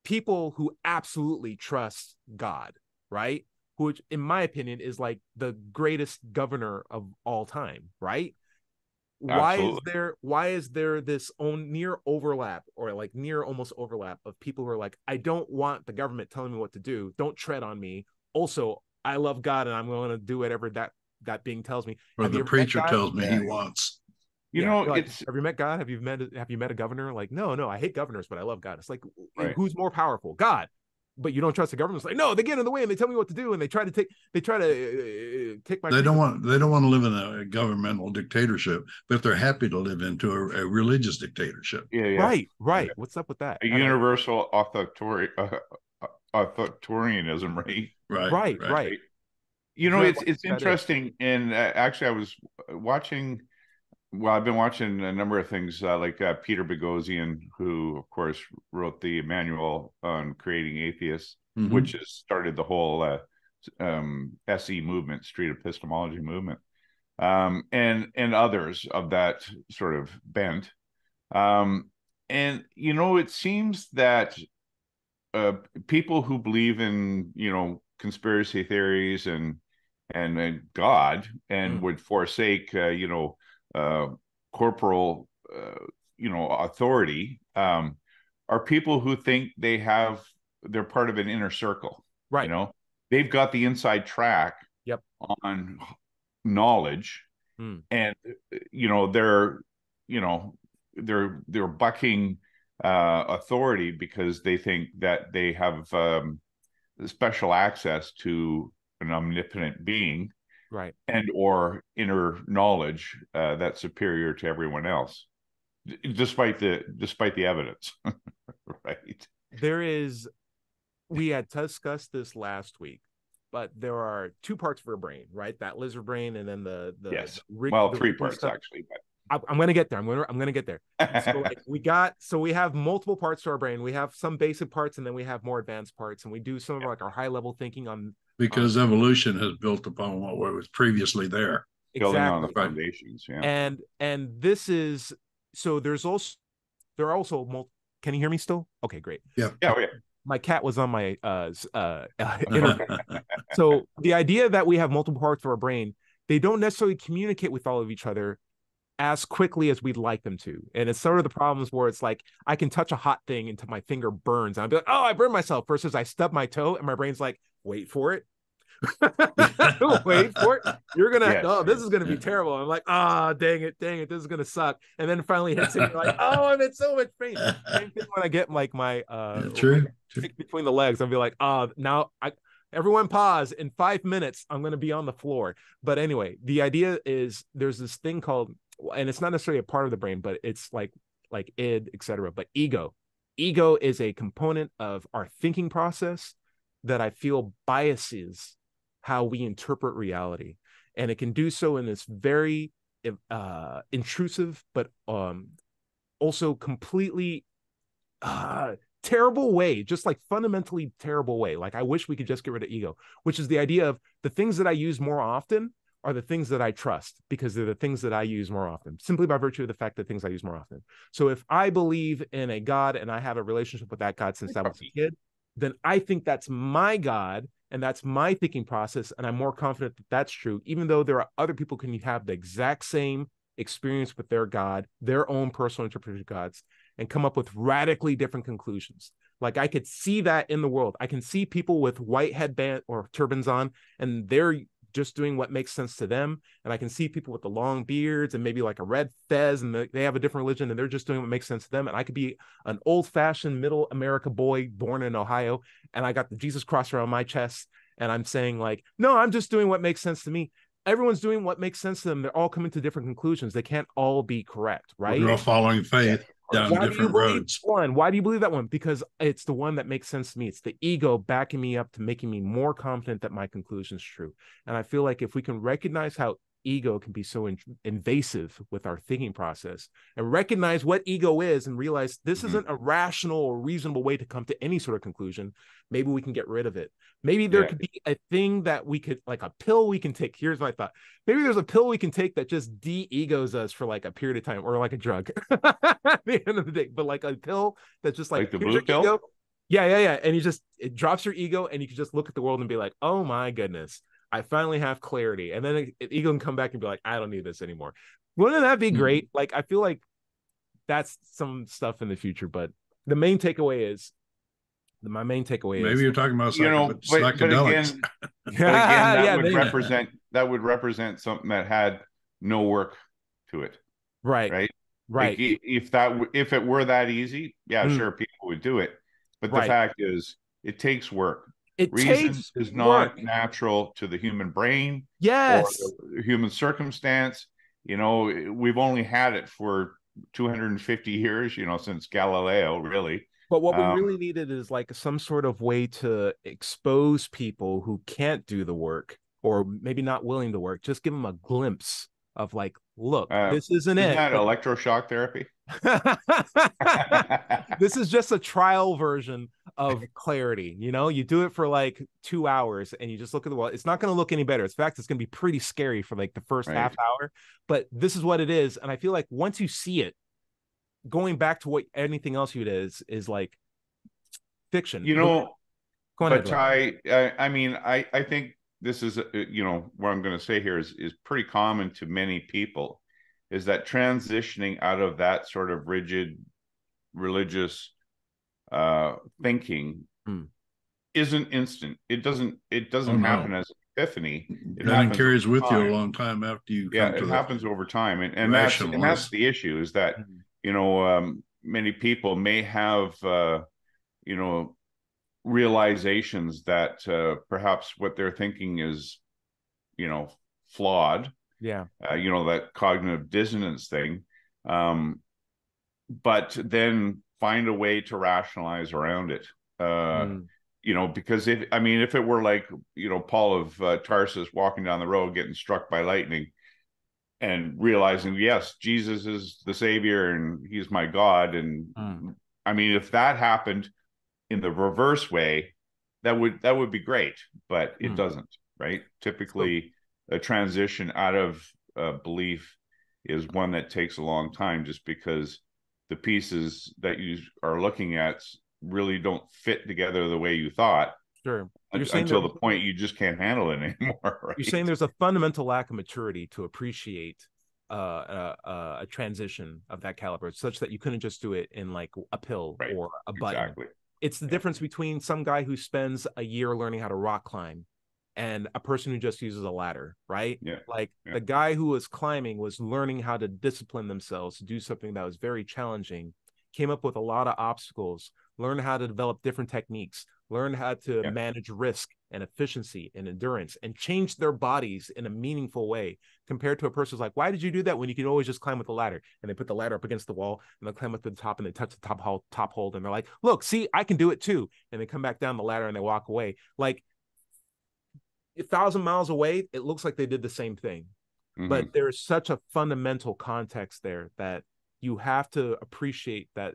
People who absolutely trust God, right? Which, in my opinion, is like the greatest governor of all time, right? Why is there why is there this own near overlap or like near almost overlap of people who are like i don't want the government telling me what to do. Don't tread on me. Also i love god and i'm going to do whatever that that being tells me. Or Have the preacher tells me he wants. you Yeah, know like, it's have you met god? Have you met have you met a governor? Like no no i hate governors but i love god. It's like Right. who's more powerful? God but you don't trust the government it's like no they get in the way and they tell me what to do and they try to take they try to uh, take my They don't want they don't want to live in a governmental dictatorship, but they're happy to live into a, a religious dictatorship. yeah, yeah. right right what's up with that a I don't- universal authoritarian uh, uh, authoritarianism right Right. right right you know Very it's it's that is. interesting and uh, actually i was watching well i've been watching a number of things uh, like uh, peter boghossian who of course wrote the manual on creating atheists Mhm. which has started the whole uh, um, SE movement, street epistemology movement, um, and and others of that sort of bent. Um, and you know, it seems that uh, people who believe in you know conspiracy theories and and, and God and Mm. would forsake uh, you know uh, corporal uh, you know authority um, are people who think they have they're part of an inner circle right you know they've got the inside track Yep. on knowledge Hmm. and you know they're you know they're they're bucking uh authority because they think that they have um special access to an omnipotent being right. and or inner knowledge uh that's superior to everyone else d- despite the despite the evidence right? There is we had discussed this last week but there are two parts of our brain right? That lizard brain and then the the Yes. the well the three parts actually I, i'm gonna get there. I'm gonna i'm gonna get there. So like we got so we have multiple parts to our brain. We have some basic parts and then we have more advanced parts and we do some of like our high level thinking on Because evolution has built upon what was previously there. building on the foundations yeah. And and this is so there's also there are also mul- can you hear me still? Okay great. Yeah. Oh, yeah. my cat was on my uh uh so the idea that we have multiple parts of our brain they don't necessarily communicate with all of each other as quickly as we'd like them to. And it's sort of the problems where it's like i can touch a hot thing until my finger burns and i'll be like oh i burned myself versus i stub my toe and my brain's like wait for it wait for it you're gonna Yes, oh this is gonna be terrible i'm like ah dang it dang it this is gonna suck and then finally hits it you're like oh i'm in so much pain same thing when i get like my uh true. true. between the legs I'll be like, uh, now I Everyone pause. In five minutes, I'm going to be on the floor. But anyway, the idea is there's this thing called, and it's not necessarily a part of the brain, but it's like like id, etc. But ego, ego is a component of our thinking process that I feel biases how we interpret reality, and it can do so in this very uh, intrusive, but um, also completely uh, terrible way, just like fundamentally terrible way. Like I wish we could just get rid of ego, which is the idea of the things that I use more often are the things that I trust because they're the things that I use more often, simply by virtue of the fact that things I use more often. So if I believe in a God and I have a relationship with that God since I was a kid, then I think that's my God and that's my thinking process. And I'm more confident that that's true, even though there are other people can have the exact same experience with their God, their own personal interpretation of gods, and come up with radically different conclusions. Like I could see that in the world. I can see people with white headband or turbans on, and they're just doing what makes sense to them. And I can see people with the long beards and maybe like a red fez, and they have a different religion, and they're just doing what makes sense to them. And I could be an old-fashioned middle America boy born in Ohio, and I got the Jesus cross around my chest, and I'm saying like, no, I'm just doing what makes sense to me everyone's doing what makes sense to them. They're all coming to different conclusions. They can't all be correct, right? We're all following faith down Why different roads. One, why do you believe that one? Because it's the one that makes sense to me. It's the ego backing me up to making me more confident that my conclusion is true. And I feel like if we can recognize how ego can be so in- invasive with our thinking process and recognize what ego is and realize this mm-hmm. isn't a rational or reasonable way to come to any sort of conclusion. Maybe we can get rid of it. Maybe there yeah. could be a thing that we could like a pill we can take. Here's my thought. Maybe there's a pill we can take that just de-egos us for like a period of time or like a drug at the end of the day but like a pill that's just like, like the blue pill? ego. yeah yeah yeah. And you just it drops your ego and you can just look at the world and be like oh my goodness I finally have clarity. And then ego can come back and be like, I don't need this anymore. Wouldn't that be mm-hmm. great? Like, I feel like that's some stuff in the future. But the main takeaway is my main takeaway maybe is, you're talking about you know, but, but again, but again, that yeah, would maybe. represent that would represent something that had no work to it. Right. Right. Right. Like if that if it were that easy, yeah, mm. sure, people would do it. But the right. fact is, it takes work. It Reason is not natural to the human brain. Yes. human circumstance. You know, we've only had it for 250 years, you know, since Galileo, really. But what um, we really needed is like some sort of way to expose people who can't do the work or maybe not willing to work, just give them a glimpse of like, look, uh, this isn't, isn't it. That electroshock therapy. this is just a trial version of clarity. You know, you do it for like two hours and you just look at the wall. It's not going to look any better. In fact, it's going to be pretty scary for like the first right. half hour. But this is what it is. And I feel like once you see it, going back to what anything else you is is like fiction. You know, Go ahead, but I, I, I mean, I, I think this is, uh, you know, what I'm going to say here is is pretty common to many people is that transitioning out of that sort of rigid religious uh, thinking mm. isn't instant. It doesn't it doesn't oh, happen no. as epiphany. It that carries with time. you a long time after you. Yeah, it happens over time, and and that's and that's the issue is that mm. you know um, many people may have uh, you know realizations that uh, perhaps what they're thinking is you know flawed yeah uh, you know that cognitive dissonance thing um but then find a way to rationalize around it uh mm. you know because if i mean if it were like you know paul of uh, tarsus walking down the road getting struck by lightning and realizing yes jesus is the savior and he's my god and mm. i mean if that happened in the reverse way that would that would be great but it mm. doesn't right typically a transition out of uh, belief is one that takes a long time just because the pieces that you are looking at really don't fit together the way you thought sure until the point you just can't handle it anymore right? you're saying there's a fundamental lack of maturity to appreciate uh, uh, uh, a transition of that caliber such that you couldn't just do it in like a pill right. or a button exactly. It's the yeah. difference between some guy who spends a year learning how to rock climb and a person who just uses a ladder, right? Yeah. Like yeah. the guy who was climbing was learning how to discipline themselves to do something that was very challenging, came up with a lot of obstacles, learned how to develop different techniques, learn how to Yeah. manage risk and efficiency and endurance and change their bodies in a meaningful way compared to a person who's like, why did you do that when you can always just climb with the ladder? And they put the ladder up against the wall and they'll climb up to the top and they touch the top hole, top hold and they're like, look, see, I can do it too. And they come back down the ladder and they walk away. Like a thousand miles away, it looks like they did the same thing Mhm. but there's such a fundamental context there that you have to appreciate that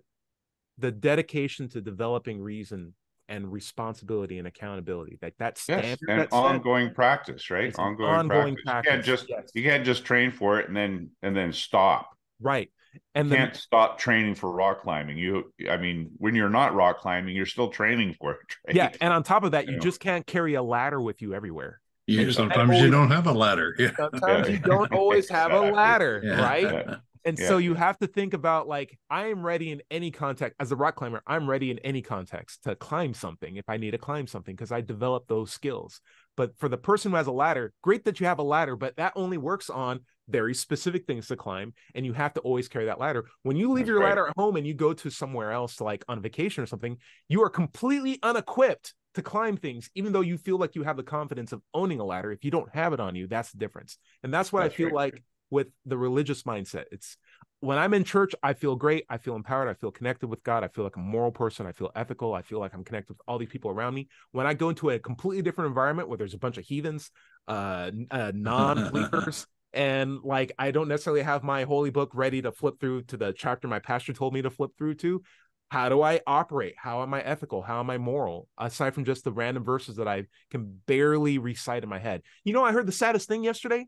the dedication to developing reason and responsibility and accountability like that standard yes, and that's set, ongoing practice, right? Ongoing, ongoing practice. You can't just yes. you can't just train for it and then and then stop. right and You then can't stop training for rock climbing. You, I mean, when you're not rock climbing, you're still training for it. Right? yeah and on top of that You you know. just can't carry a ladder with you everywhere You sometimes and you don't have a ladder. Yeah. sometimes Yeah. you don't always have a ladder Yeah. right Yeah. And Yeah. so you have to think about like I am ready in any context as a rock climber. I'm ready in any context to climb something if I need to climb something because I developed those skills. But for the person who has a ladder, great that you have a ladder, but that only works on very specific things to climb, and you have to always carry that ladder. When you leave That's your right. ladder at home and you go to somewhere else, like on vacation or something, you are completely unequipped to climb things, even though you feel like you have the confidence of owning a ladder. If you don't have it on you, that's the difference. And that's what That's I feel right. like with the religious mindset. It's when I'm in church, I feel great. I feel empowered. I feel connected with God. I feel like a moral person. I feel ethical. I feel like I'm connected with all these people around me. When I go into a completely different environment where there's a bunch of heathens, uh, uh non-believers, and like I don't necessarily have my holy book ready to flip through to the chapter my pastor told me to flip through to. How do I operate? How am I ethical? How am I moral? Aside from just the random verses that I can barely recite in my head. You know, I heard the saddest thing yesterday.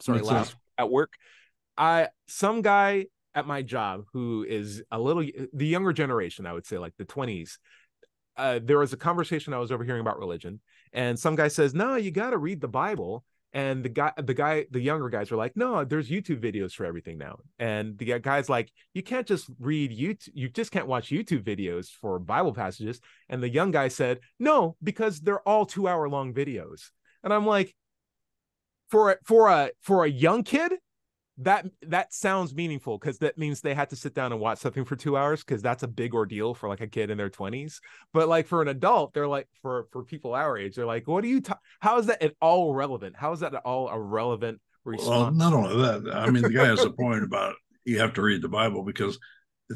Sorry, last at work. I some guy at my job who is a little the younger generation, I would say, like the 20s. Uh, there was a conversation I was overhearing about religion, and some guy says, No, you gotta read the Bible. And the guy, the guy, the younger guys were like, No, there's YouTube videos for everything now. And the guy's like, You can't just read YouTube, you just can't watch YouTube videos for Bible passages. And the young guy said, No, because they're all two hour long videos. And I'm like, for a, for a for a young kid that that sounds meaningful because that means they had to sit down and watch something for two hours because that's a big ordeal for like a kid in their 20s but like for an adult they're like for for people our age they're like what are you ta- how is that at all relevant? How is that at all a relevant Well, not only that, I mean, the guy has a point about you have to read the Bible because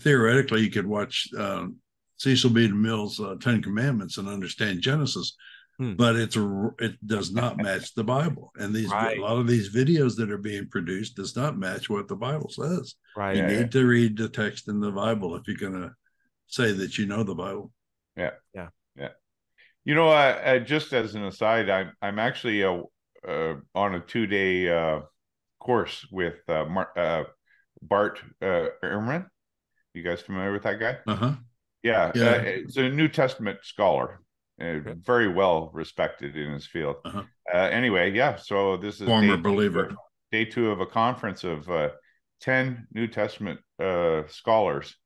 theoretically you could watch um, Cecil B. DeMille's uh, Ten Commandments and understand Genesis, Hmm. but it's it does not match the Bible. And these Right. a lot of these videos that are being produced does not match what the Bible says. right You Yeah, need yeah. to read the text in the Bible if you're going to say that you know the Bible. Yeah. Yeah. Yeah. You know, uh, uh, just as an aside, I'm I'm actually uh, uh, on a two day uh, course with uh, Mar- uh, Bart uh, Ehrman. You guys familiar with that guy? Uh huh. Yeah, Yeah. Uh, it's a New Testament scholar, uh, very well respected in his field. Uh-huh. Uh, anyway, yeah. So this is Former day- believer. day two of a conference of uh, 10 New Testament uh, scholars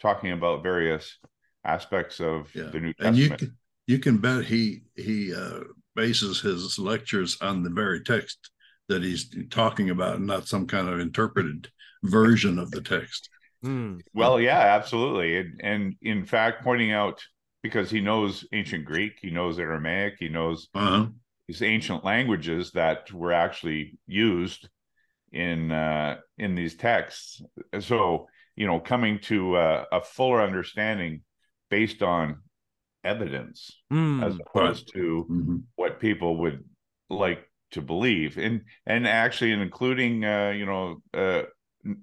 talking about various aspects of Yeah. the New And you Testament. can, you can bet he he uh, bases his lectures on the very text that he's talking about, not some kind of interpreted version of the text. Hmm. well, yeah, absolutely. And, and in fact, pointing out because he knows ancient Greek, he knows Aramaic, he knows Uh-huh. these ancient languages that were actually used in uh, in these texts. So you know, coming to uh, a fuller understanding based on evidence Hmm. as opposed to Mhm. what people would like to believe, and and actually including uh, you know uh,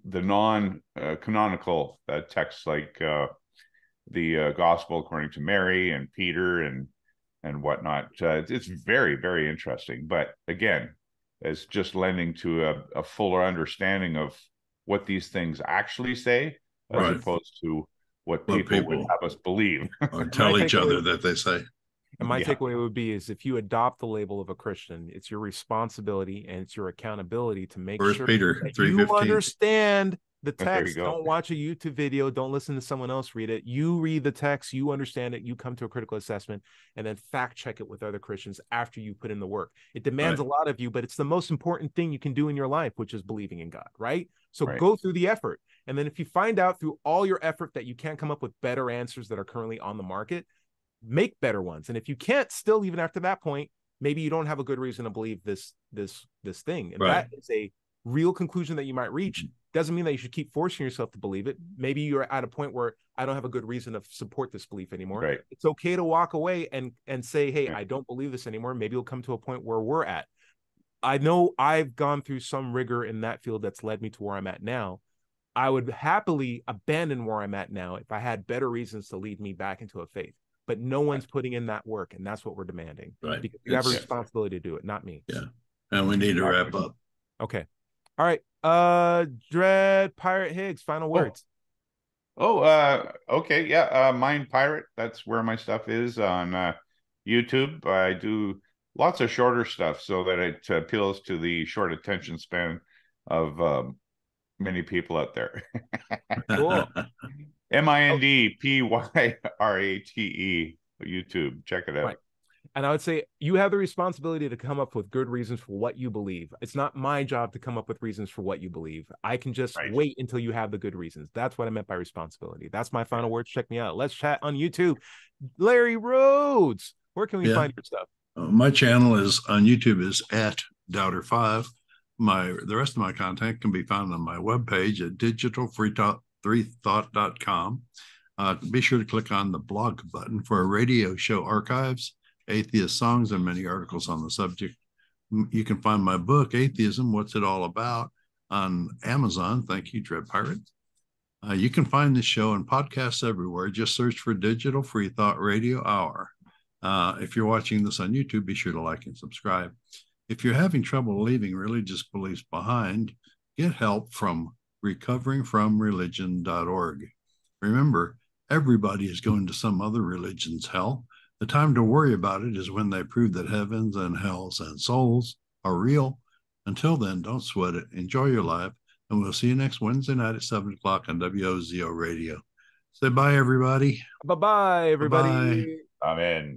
the non uh, canonical uh, texts like uh, the uh, Gospel according to Mary and Peter and and whatnot. Uh, it's very very interesting, but again, it's just lending to a, a fuller understanding of what these things actually say, as Right. opposed to what What people, would have us believe. Or tell each takeaway- other that they say. And my Yeah. takeaway would be is if you adopt the label of a Christian, it's your responsibility and it's your accountability to make First sure Peter that you understand the text. Don't watch a YouTube video. Don't listen to someone else read it. You read the text, you understand it, you come to a critical assessment, and then fact check it with other Christians after you put in the work. It demands a lot of you, but it's the most important thing you can do in your life, which is believing in God, right? So Right. go through the effort. And then if you find out through all your effort that you can't come up with better answers that are currently on the market, make better ones. And if you can't still even after that point, maybe you don't have a good reason to believe this this this thing. And Right. that is a real conclusion that you might reach. Doesn't mean that you should keep forcing yourself to believe it. Maybe you're at a point where I don't have a good reason to support this belief anymore. Right. It's okay to walk away and and say, "Hey, Yeah. I don't believe this anymore." Maybe you'll come to a point where we're at. I know I've gone through some rigor in that field that's led me to where I'm at now. I would happily abandon where I'm at now if I had better reasons to lead me back into a faith. But no one's putting in that work, and that's what we're demanding. Right. Because you have a responsibility to do it, not me. Yeah. And we need to wrap up. Okay. All right. Uh Dread Pirate Higgs, final words. Oh, uh, okay, yeah, uh, Mind Pyrate. That's where my stuff is on uh, YouTube. I do lots of shorter stuff so that it appeals to the short attention span of um, many people out there. Cool. M I N D P Y R A T E YouTube. Check it out. Right. And I would say you have the responsibility to come up with good reasons for what you believe. It's not my job to come up with reasons for what you believe. I can just Right. wait until you have the good reasons. That's what I meant by responsibility. That's my final words. Check me out. Let's chat on YouTube. Larry Rhodes, where can we Yeah. find your stuff? Uh, my channel is on YouTube is at Doubter Five. My the rest of my content can be found on my webpage at digitalfreethought.com. Uh, be sure to click on the blog button for our radio show archives, atheist songs, and many articles on the subject. You can find my book, Atheism What's It All About, on Amazon. Thank you, Dread Pirate. Uh, you can find this show and podcasts everywhere. Just search for Digital Free Thought Radio Hour. Uh, if you're watching this on YouTube, be sure to like and subscribe. If you're having trouble leaving religious beliefs behind, get help from recoveringfromreligion.org. Remember, everybody is going to some other religion's hell. The time to worry about it is when they prove that heavens and hells and souls are real. Until then, don't sweat it. Enjoy your life. And we'll see you next Wednesday night at 7 o'clock on WOZO Radio. Say bye, everybody. Bye bye, everybody. Bye-bye. Amen.